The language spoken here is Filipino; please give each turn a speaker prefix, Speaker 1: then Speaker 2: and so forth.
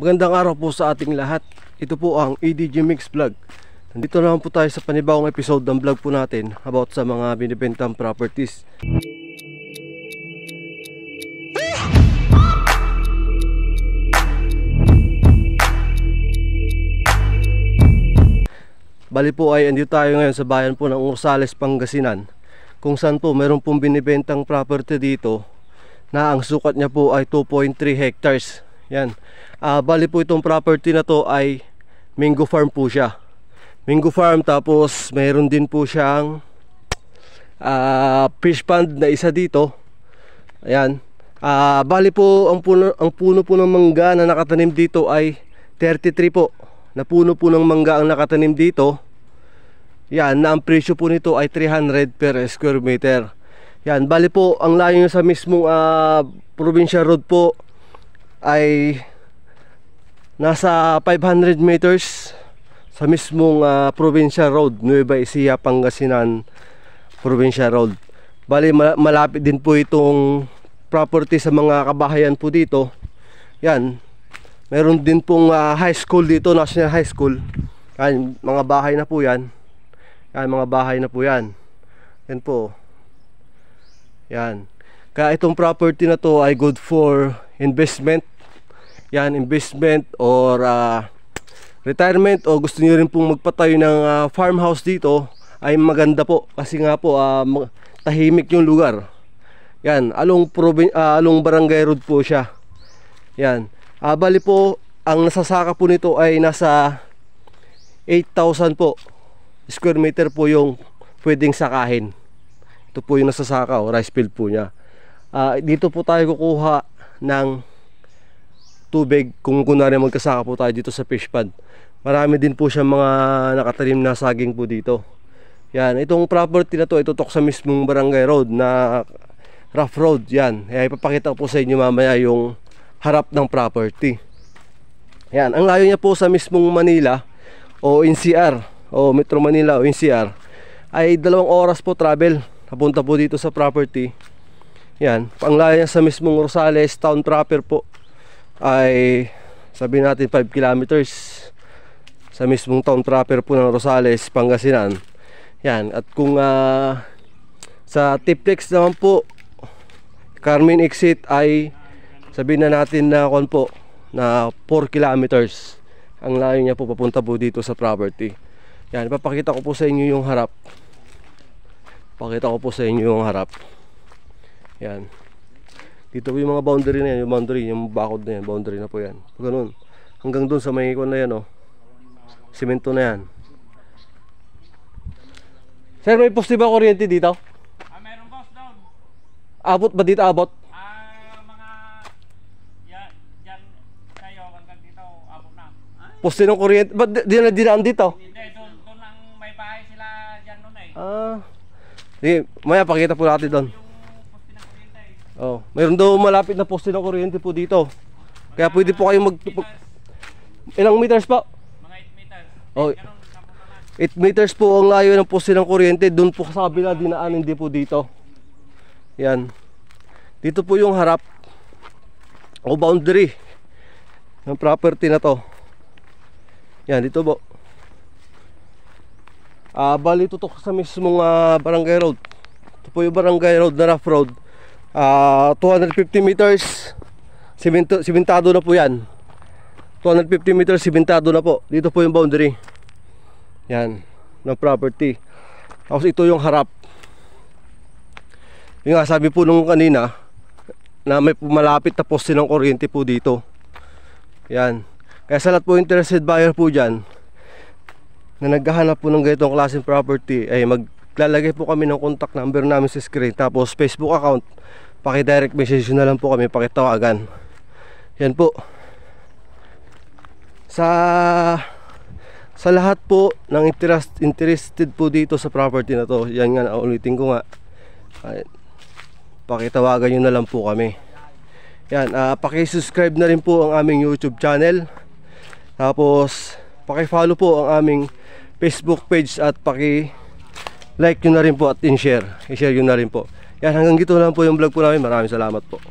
Speaker 1: Magandang araw po sa ating lahat. Ito po ang EDG Mix Vlog. Nandito naman po tayo sa panibawang episode ng vlog po natin about sa mga binibentang properties. Bali po ay andito tayo ngayon sa bayan po ng Ursales, Pangasinan kung saan po meron pong binibentang property dito na ang sukat niya po ay 2.3 hectares. Yan. Ah, bali po itong property na to ay Mingo Farm po siya. Mingo Farm tapos meron din po siyang ah, fish pond na isa dito. Ayan. Ah, bali po ang puno ang puno po ng mangga na nakatanim dito ay 33 po. Na puno po ng mangga ang nakatanim dito. Yan, na ang presyo po nito ay 300 per square meter. Yan, bali po ang layo niya sa mismong ah, provincial road po ay nasa 500 meters sa mismong ah, provincial road, Nueva Ecija, Pangasinan provincial road. Bali ma- malapit din po itong property sa mga kabahayan po dito. Yan. Meron din pong ah, high school dito, National High School. Yan, mga bahay na po yan. Yan, mga bahay na po yan. Yan po. Yan. Kaya itong property na to ay good for investment. Yan, investment or ah, retirement o gusto niyo rin pong magpatayo ng ah, farmhouse dito ay maganda po kasi nga po mag- tahimik yung lugar. Yan, along provin- ah, along barangay road po siya. Yan. Ah, bali po ang nasasaka po nito ay nasa 8,000 po square meter po yung pwedeng sakahin. Ito po yung nasasaka o rice field po niya. Ah, dito po tayo kukuha ng tubig kung kunwari magkasaka po tayo dito sa fish pond. Marami din po siya mga nakatanim na saging po dito. Yan, itong property na to itutok sa mismong barangay road na rough road. Yan, kaya ipapakita ko po sa inyo mamaya yung harap ng property. Yan, ang layo niya po sa mismong Manila o NCR o Metro Manila o NCR ay dalawang oras po travel papunta po dito sa property. Yan, ang layo niya sa mismong Rosales town proper po ay sabi natin 5 kilometers sa mismong town proper po ng Rosales, Pangasinan. Yan, at kung ah, sa Tiplex naman po Carmen exit ay sabihin na natin na kon po na 4 kilometers ang layo niya po papunta po dito sa property. Yan, ipapakita ko po sa inyo yung harap. Pakita ko po sa inyo yung harap. Yan. Dito po yung mga boundary na yan, yung boundary, yung bakod na yan, boundary na po yan. Ganun. Hanggang doon sa may ikon na yan, oh. Simento na yan. Sir, may poste ba kuryente dito?
Speaker 2: Ah, meron boss down.
Speaker 1: Abot ba dito, abot?
Speaker 2: Ah, mga yan, yan sa'yo hanggang dito, abot na. Ay,
Speaker 1: Poste ng kuryente. Ba't di, di na dinaan dito?
Speaker 2: hindi, doon, doon ang may bahay sila dyan nun eh.
Speaker 1: Ah. Sige, maya pakita po natin doon.
Speaker 2: Yung poste ng kuryente eh.
Speaker 1: Oh, mayroon daw malapit na poste ng kuryente po dito. Kaya pwede po kayong mag...
Speaker 2: Meters,
Speaker 1: Ilang meters po?
Speaker 2: mga 8 meters.
Speaker 1: Oh.
Speaker 2: Ganun, napunta na.
Speaker 1: 8 meters po ang layo ng poste ng kuryente. Doon po sa kabila dinaan, hindi po dito. Yan. Dito po yung harap o boundary ng property na to. Yan, dito po. Ah, bali tutok sa mismong ah, barangay road. Ito po yung barangay road na rough road. Ah, 250 meters. Simento, simentado na po yan. 250 meters simentado na po. Dito po yung boundary. Yan, ng property. Tapos ito yung harap. Yung nga sabi po nung kanina na may malapit na poste ng kuryente po dito. Yan. Kaya sa lahat po interested buyer po dyan na naghahanap po ng ganitong klaseng property ay maglalagay po kami ng contact number namin sa screen tapos Facebook account. Paki-direct message na lang po kami pakitawagan. Yan po. Sa sa lahat po ng interest, interested po dito sa property na to yan nga ulitin ko nga. Ay, pakitawagan nyo na lang po kami. Yan uh, pakisubscribe na rin po ang aming youtube channel. Tapos pakifollow po ang aming facebook page at paki like nyo na rin po at in-share. I-share nyo na rin po. Yan hanggang dito lang po yung vlog po namin. Maraming salamat po